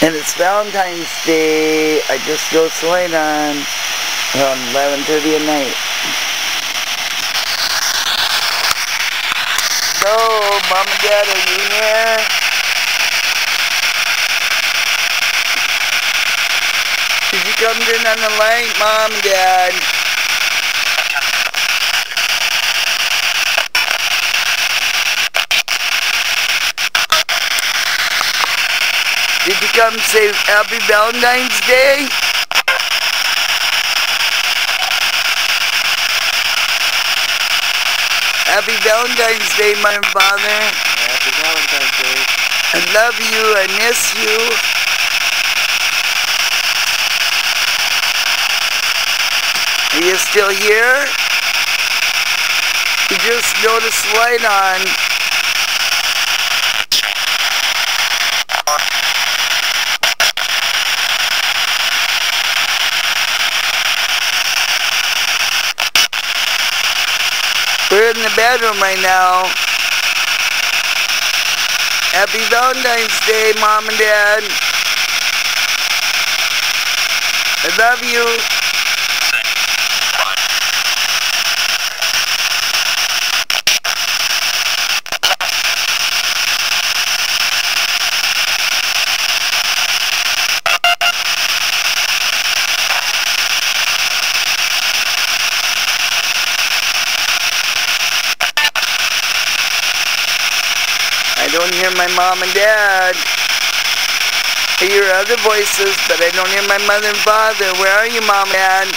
And it's Valentine's Day. I just go light on um, around 11.30 at night. Hello, Mom and Dad, are you here? Did you come turn on the light, Mom and Dad? Did you come say Happy Valentine's Day? Happy Valentine's Day, my father. Happy Valentine's Day. I love you. I miss you. Are you still here? You just noticed the light on. We're in the bedroom right now. Happy Valentine's Day, Mom and Dad. I love you. I don't hear my mom and dad. I hear other voices, but I don't hear my mother and father. Where are you, mom and dad?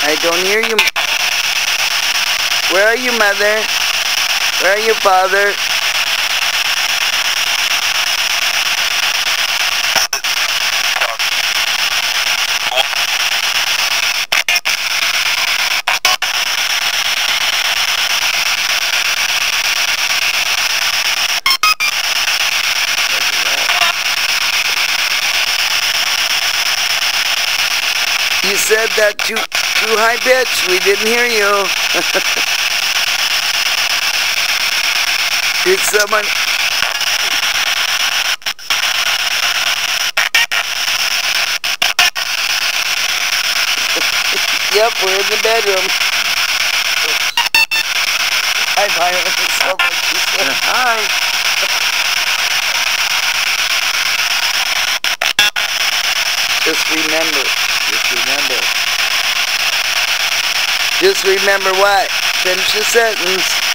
I don't hear you. Where are you, mother? Where are you, father? You said that too, too high pitch. We didn't hear you. Did someone... yep, we're in the bedroom. Hi, Violet. Someone just said hi. Just remember. Just remember. Just remember what? Finish the sentence.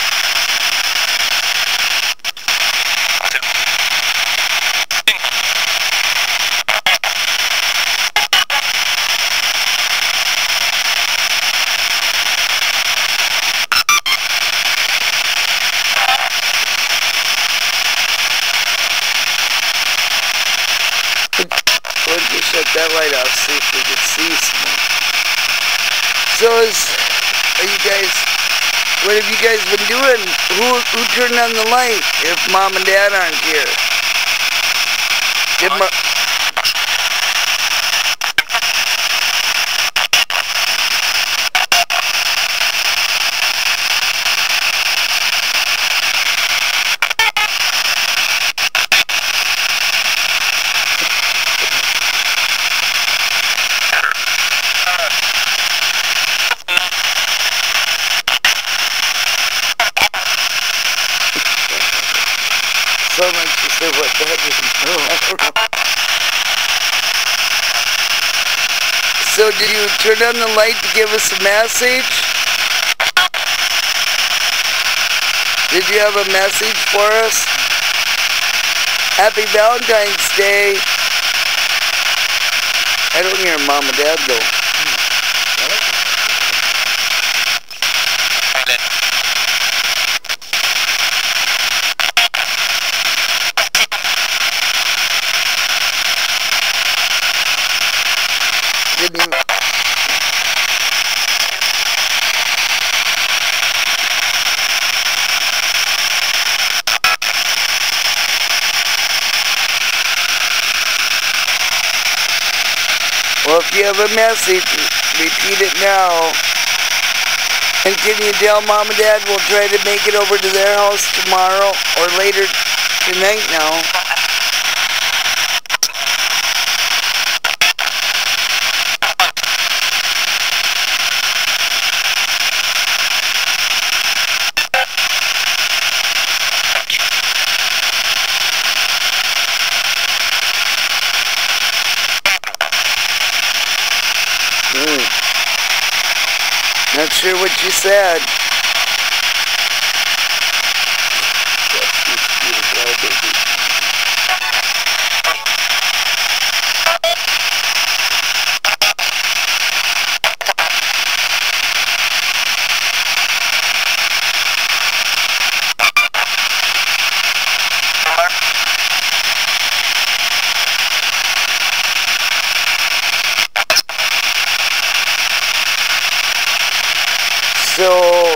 shut that light off, see if we can see some. So is, are you guys, what have you guys been doing? Who, who turned on the light if mom and dad aren't here? Did my, so much to say what that is. So did you turn on the light to give us a message? Did you have a message for us? Happy Valentine's Day. I don't hear mom and dad though. didn't you have a message, repeat it now. And can you tell mom and dad we'll try to make it over to their house tomorrow or later tonight now? Not sure what you said. So,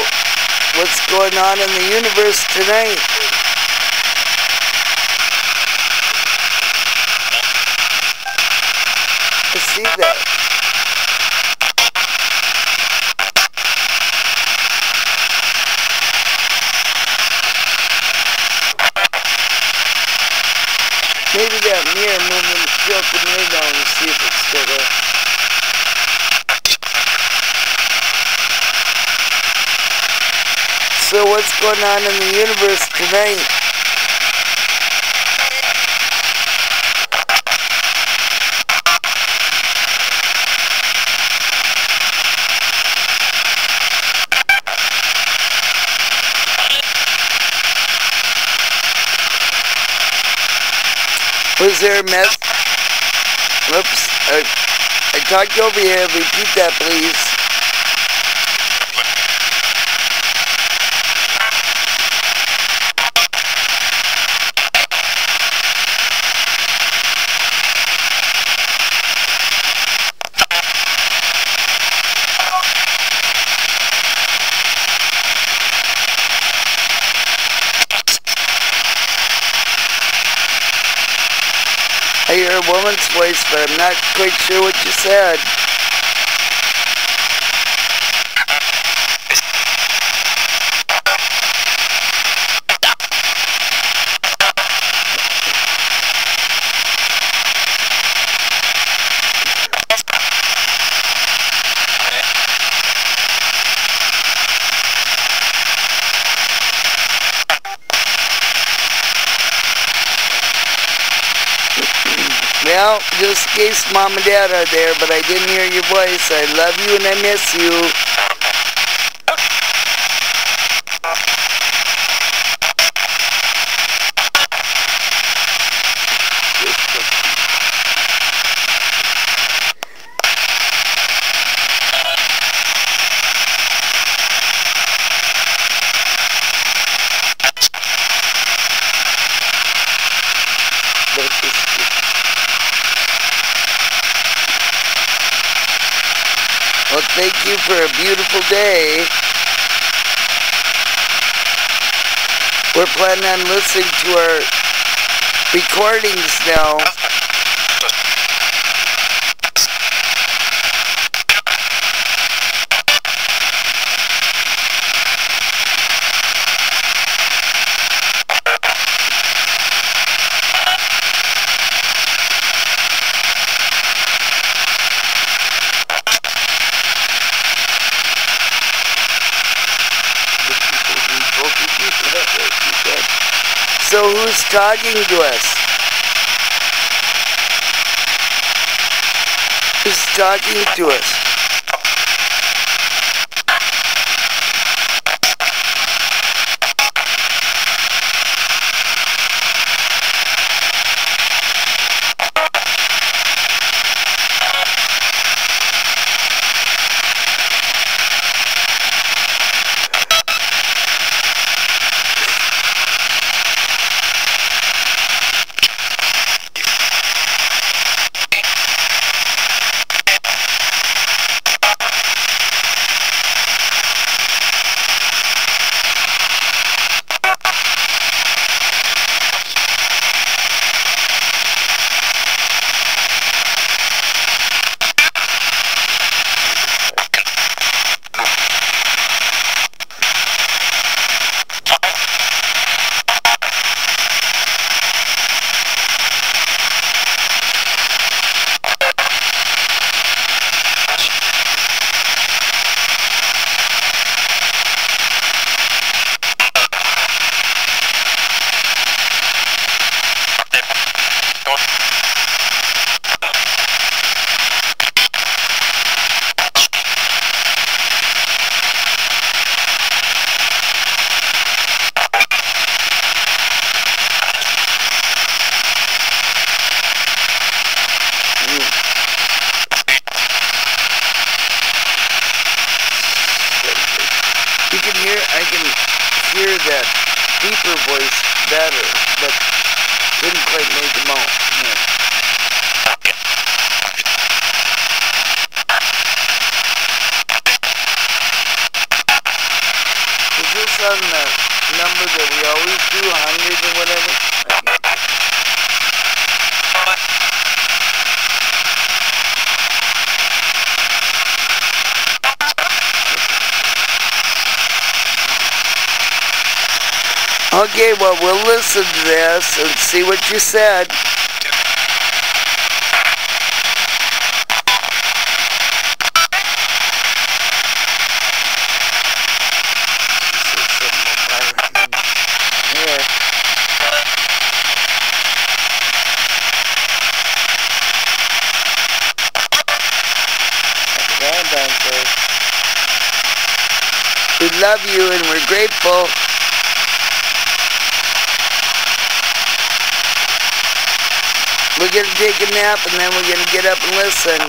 what's going on in the universe tonight? I see that. Maybe that mirror moving, tilt the mirror down and see if it's still there. So what's going on in the universe tonight? Was there a mess? Whoops. I, I talked over here. Repeat that, please. I hear voice, but I'm not quite sure what you said. Well, just in case mom and dad are there, but I didn't hear your voice. I love you and I miss you. Well, thank you for a beautiful day. We're planning on listening to our recordings now. So who's talking to us? Who's talking to us? The number that we always do, 100 or whatever? Okay, well, we'll listen to this and see what you said. Yeah. Happy Valentine's Day. We love you and we're grateful. We're gonna take a nap and then we're gonna get up and listen.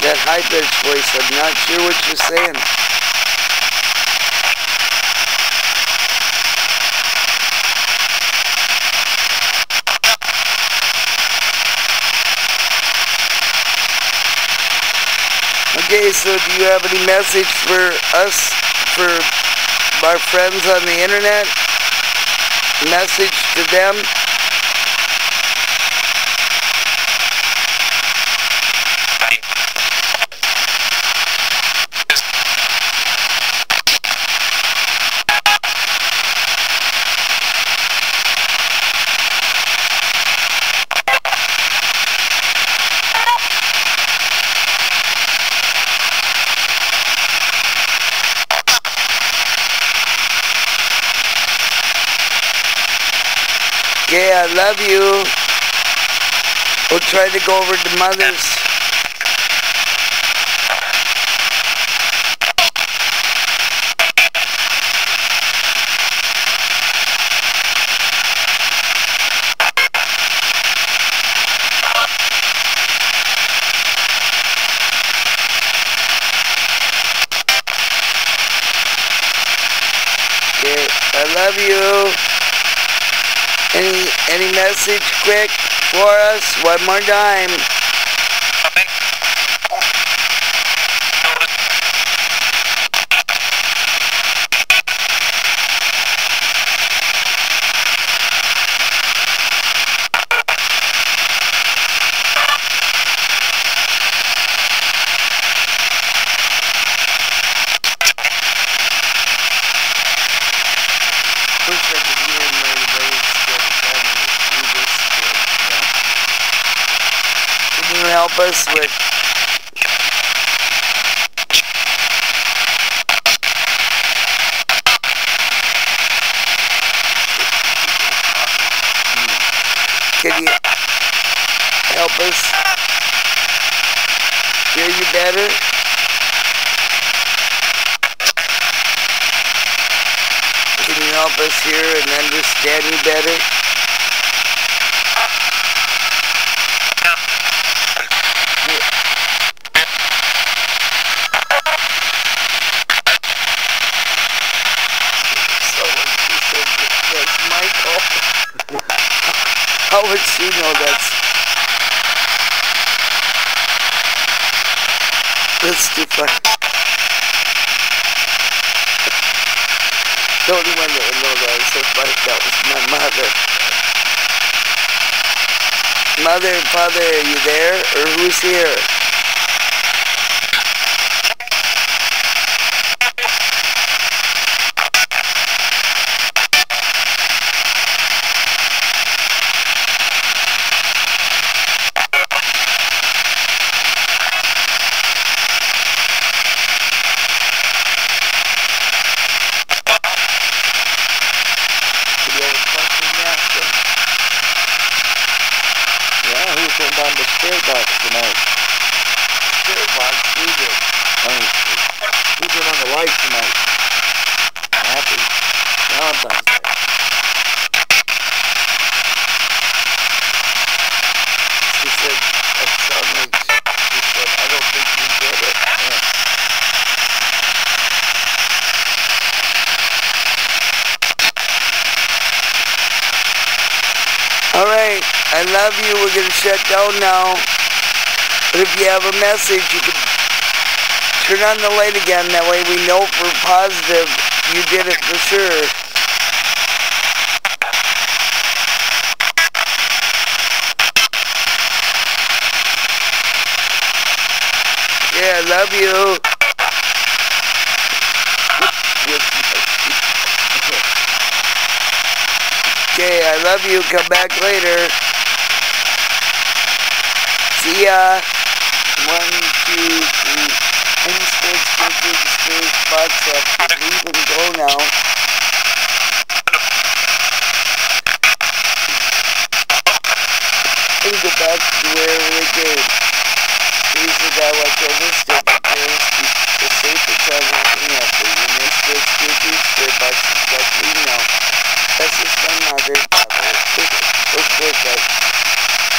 That high pitched voice, I'm not sure saying. Okay, so do you have any message for us, for our friends on the internet? Message to them? I love you. We'll try to go over to Mother's. I love you. Any any message quick for us? One more time. Wish I could hear my voice that we just did. Can with Can you help us hear you better? Can you help us hear and understand you better? Someone she said that that's Michael. How would she know that's that's too funny. The only one that would know that was so funny that was my mother. Mother father, are you there? Or who's here? on the spirit box tonight. Spirit box, leave it. I mean, tonight. Happy Valentine's Day. She said, that like, she said, I don't think you get it. Yeah. Alright, I love you. We're going to shut down now. But if you have a message, you can turn on the light again. That way we know for positive you did it for sure. Yeah, I love you. Okay, I love you. Come back later. See ya. One, two, space, go through the space, box up. Leave and go now. And go back to where we came. Please, the guy watch over step repairs. The safe and travel looking after you. The up. Leave now. That's just father. Look, look, look,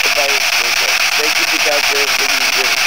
Goodbye, look, Thank you to God for everything.